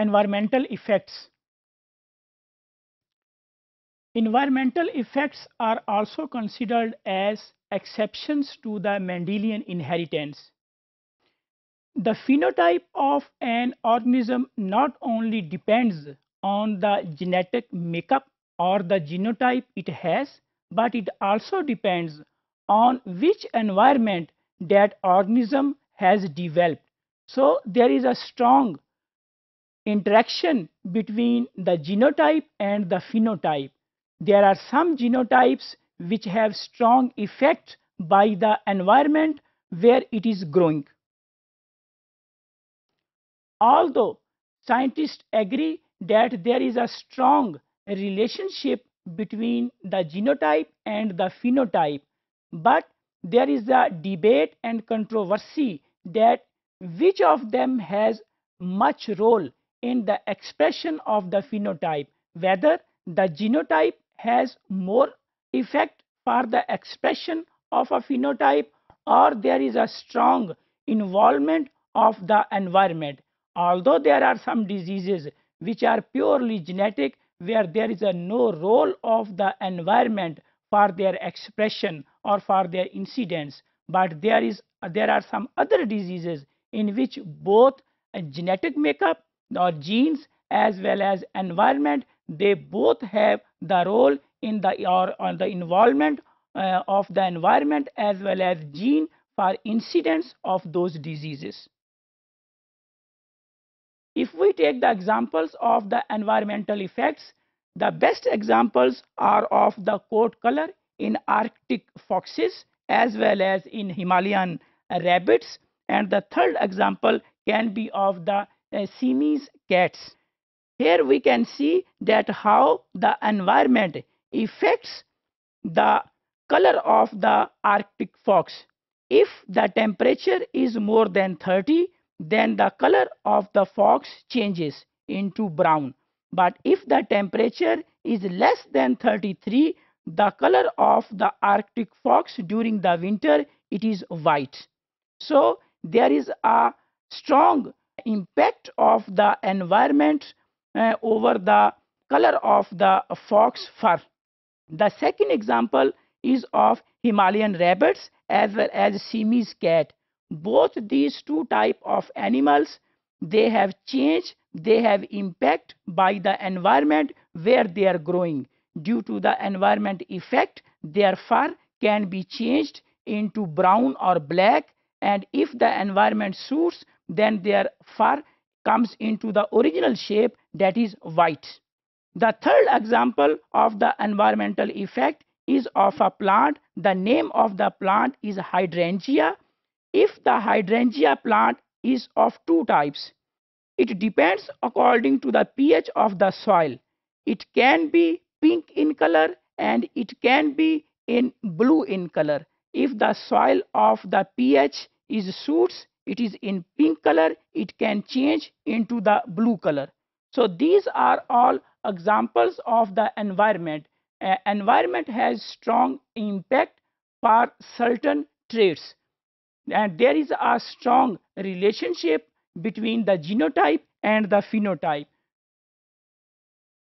environmental effects. Environmental effects are also considered as exceptions to the Mendelian inheritance. The phenotype of an organism not only depends on the genetic makeup or the genotype it has, but it also depends on which environment that organism has developed. So there is a strong interaction between the genotype and the phenotype. There are some genotypes which have strong effect by the environment where it is growing. Although scientists agree that there is a strong relationship between the genotype and the phenotype, but there is a debate and controversy that which of them has much role in the expression of the phenotype, whether the genotype has more effect for the expression of a phenotype or there is a strong involvement of the environment. Although there are some diseases which are purely genetic where there is a no role of the environment for their expression or for their incidence, but there is there are some other diseases in which both genetic makeup or genes as well as environment they both have the role in the or, or the involvement uh, of the environment as well as gene for incidence of those diseases. If we take the examples of the environmental effects, the best examples are of the coat color in Arctic foxes as well as in Himalayan rabbits and the third example can be of the uh, Siamese cats. Here we can see that how the environment affects the color of the Arctic fox. If the temperature is more than 30, then the color of the fox changes into brown. But if the temperature is less than 33, the color of the Arctic fox during the winter, it is white. So there is a strong impact of the environment uh, over the color of the fox fur. The second example is of Himalayan rabbits as well as Siamese cat. Both these two type of animals, they have changed, they have impact by the environment where they are growing. Due to the environment effect, their fur can be changed into brown or black and if the environment suits, then their fur comes into the original shape that is white. The third example of the environmental effect is of a plant. The name of the plant is hydrangea. If the hydrangea plant is of two types, it depends according to the pH of the soil. It can be pink in color and it can be in blue in color. If the soil of the pH is suits, it is in pink color, it can change into the blue color. So these are all examples of the environment. Uh, environment has strong impact for certain traits. And there is a strong relationship between the genotype and the phenotype.